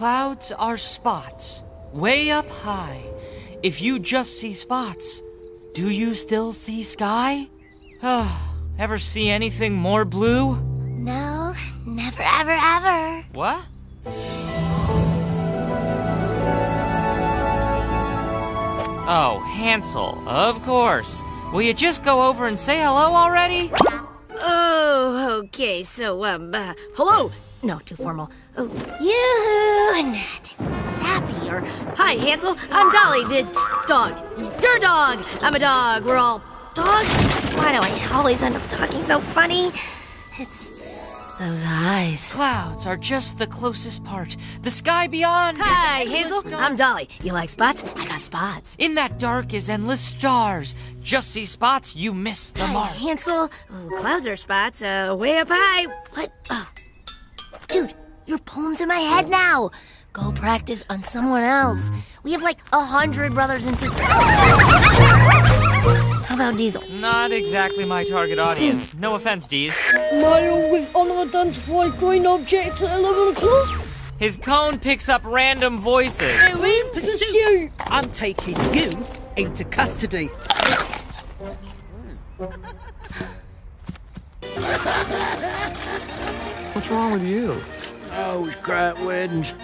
Clouds are spots, way up high. If you just see spots, do you still see sky? Ah, ever see anything more blue? No, never, ever, ever. What? Oh, Hansel, of course. Will you just go over and say hello already? Oh, okay. So, um, uh, hello. No, too formal. Oh, you, not too sappy. Or, hi, Hansel. I'm Dolly, the dog. Your dog. I'm a dog. We're all dogs. Why do I always end up talking so funny? It's those eyes. Clouds are just the closest part. The sky beyond. Hi, Hansel. I'm Dolly. You like spots? I got spots. In that dark is endless stars. Just see spots, you miss the Hi, mark. Hansel. Oh, clouds are spots. Uh, way up high. What? Oh. Dude, your poem's in my head now. Go practice on someone else. We have like a hundred brothers and sisters. How about Diesel? Not exactly my target audience. No offense, Deez. Male with unidentified green object at 11 o'clock? His cone picks up random voices. in pursuit! I'm taking you into custody. What's wrong with you? It's crap weddings.